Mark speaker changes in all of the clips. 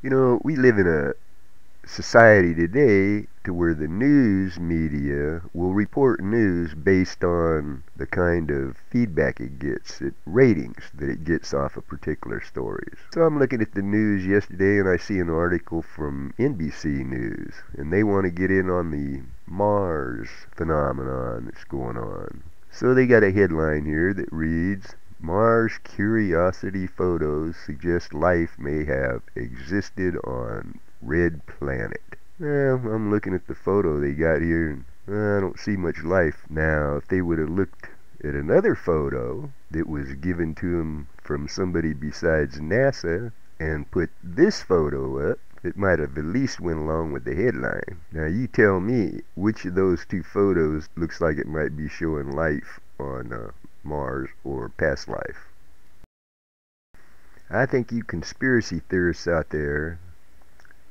Speaker 1: You know, we live in a society today to where the news media will report news based on the kind of feedback it gets, it ratings that it gets off of particular stories. So I'm looking at the news yesterday and I see an article from NBC News and they want to get in on the Mars phenomenon that's going on. So they got a headline here that reads Mars Curiosity photos suggest life may have existed on Red Planet. Well, I'm looking at the photo they got here and I don't see much life. Now, if they would have looked at another photo that was given to them from somebody besides NASA and put this photo up, it might have at least went along with the headline. Now you tell me which of those two photos looks like it might be showing life on uh, Mars or past life. I think you conspiracy theorists out there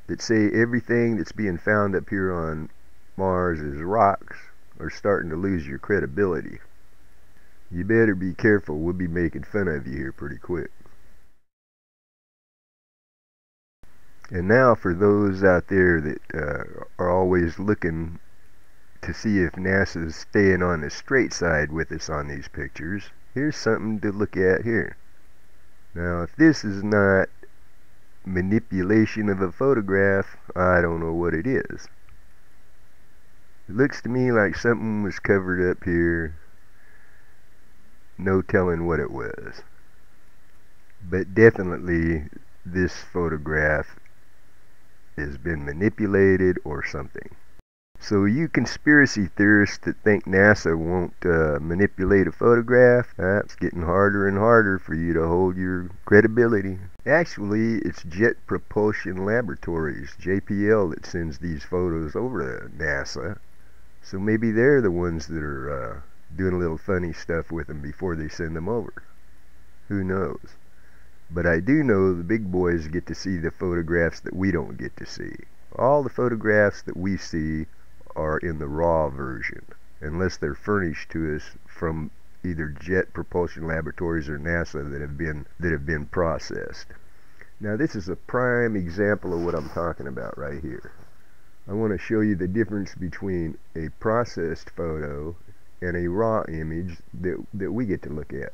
Speaker 1: that say everything that's being found up here on Mars is rocks are starting to lose your credibility. You better be careful, we'll be making fun of you here pretty quick. And now for those out there that uh, are always looking to see if NASA's staying on the straight side with us on these pictures, here's something to look at here. Now if this is not manipulation of a photograph, I don't know what it is. It looks to me like something was covered up here, no telling what it was. But definitely this photograph has been manipulated or something. So you conspiracy theorists that think NASA won't uh, manipulate a photograph, that's getting harder and harder for you to hold your credibility. Actually, it's Jet Propulsion Laboratories, JPL, that sends these photos over to NASA. So maybe they're the ones that are uh, doing a little funny stuff with them before they send them over. Who knows? But I do know the big boys get to see the photographs that we don't get to see. All the photographs that we see are in the raw version, unless they're furnished to us from either Jet Propulsion Laboratories or NASA that have been that have been processed. Now this is a prime example of what I'm talking about right here. I want to show you the difference between a processed photo and a raw image that, that we get to look at.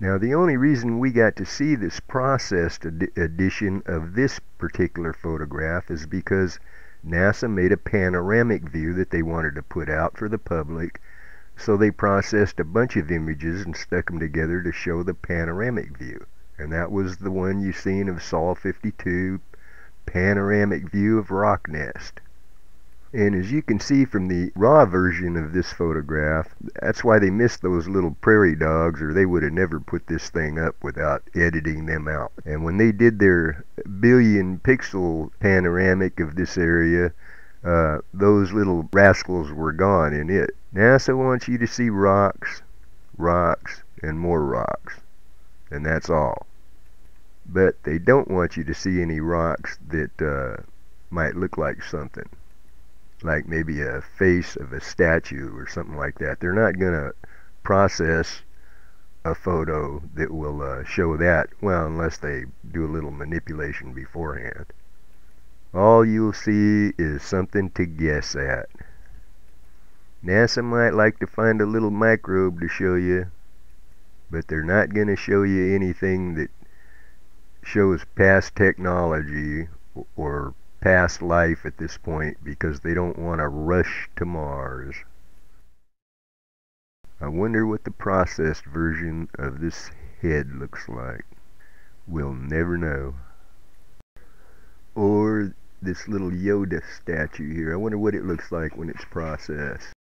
Speaker 1: Now the only reason we got to see this processed ed edition of this particular photograph is because NASA made a panoramic view that they wanted to put out for the public, so they processed a bunch of images and stuck them together to show the panoramic view. And that was the one you seen of Sol 52 panoramic view of Rocknest. And as you can see from the raw version of this photograph, that's why they missed those little prairie dogs or they would have never put this thing up without editing them out. And when they did their billion pixel panoramic of this area, uh, those little rascals were gone in it. NASA wants you to see rocks, rocks, and more rocks. And that's all. But they don't want you to see any rocks that uh, might look like something like maybe a face of a statue or something like that. They're not going to process a photo that will uh, show that, well, unless they do a little manipulation beforehand. All you'll see is something to guess at. NASA might like to find a little microbe to show you, but they're not going to show you anything that shows past technology or past life at this point because they don't want to rush to Mars. I wonder what the processed version of this head looks like. We'll never know. Or this little Yoda statue here. I wonder what it looks like when it's processed.